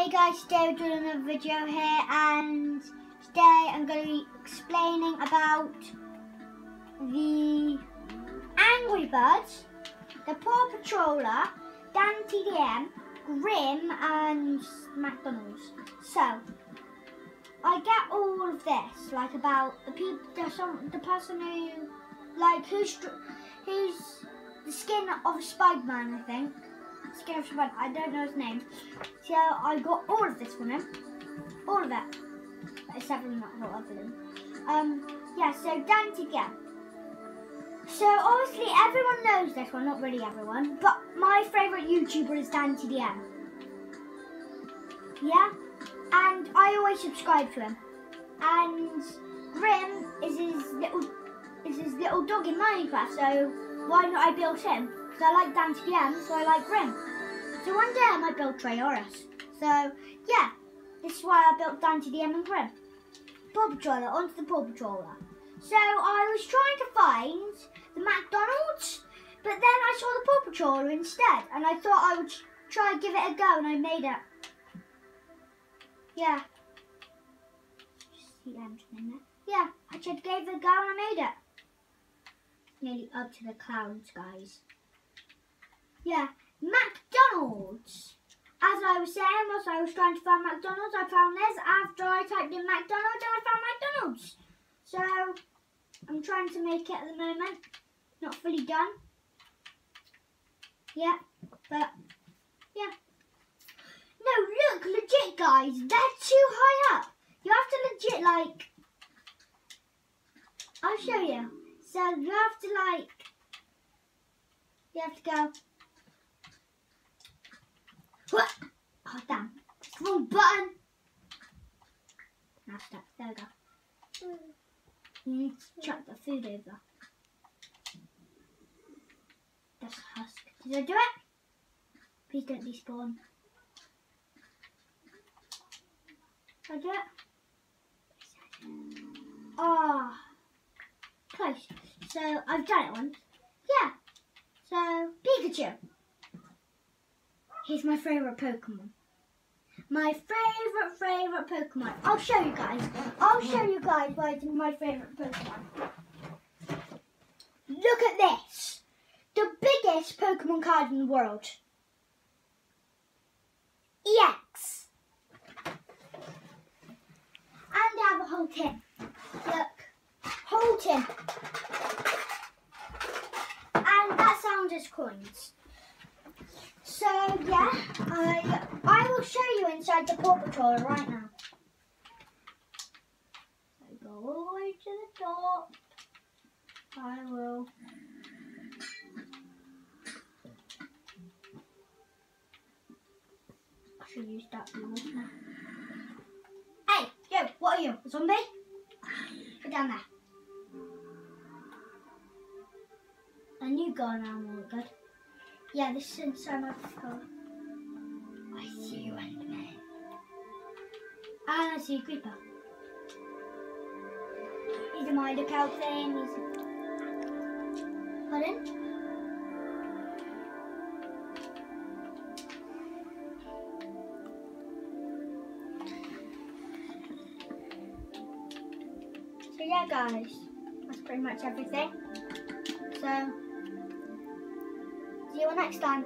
Hey guys, today we're doing another video here and today I'm going to be explaining about the Angry Birds, the Paw Patroller, Dan TDM, Grim and McDonald's. So, I get all of this, like about the people, the, some, the person who, like who's, who's the skin of Spider-Man, I think. Skin of Spider I don't know his name. So I got all of this from him. All of it. Except for not all of them. Um, yeah, so Dan TDM. So obviously everyone knows this one, not really everyone, but my favourite YouTuber is Dan TDM. Yeah? And I always subscribe to him. And Grim is his little is his little dog in Minecraft, so why not I build him? Because I like Dan TDM, so I like Grim. So one day I might build Trayaurus. So yeah, this is why I built Dan TDM and Grim. Paw Patroller, onto the Paw Patroller. So I was trying to find the McDonald's, but then I saw the Paw Patroller instead, and I thought I would try and give it a go, and I made it. Yeah. Yeah, I just gave it a go and I made it. Nearly up to the clouds, guys. Yeah, McDonald's. As I was saying, whilst I was trying to find McDonald's, I found this. After I typed in McDonald's, and I found McDonald's. So, I'm trying to make it at the moment. Not fully done. Yeah, but, yeah. No, look, legit, guys. They're too high up. You have to legit, like... I'll show you. So, you have to, like... You have to go... What? Oh, damn. wrong button. Now stop. There we go. You need to chuck the food over. That's a husk. Did I do it? Please don't despawn. Did I do it? Ah, oh, close. So I've done it once. Yeah. So Pikachu. He's my favourite Pokemon. My favourite, favourite Pokemon. I'll show you guys. I'll show you guys why it's my favourite Pokemon. Look at this. The biggest Pokemon card in the world. EX. And I have a whole tin. Look. Whole tin. And that sounds as coins. So yeah, I I will show you inside the Paw Patroller right now. I go all the way to the top. I will. I should use that now. Hey, yo, what are you? A zombie? Get down there. And you go now, good. Yeah, this is inside my car. Ah, I see a creeper. He's a my lookout thing. He's. Pardon? So yeah guys, that's pretty much everything. So See you all next time.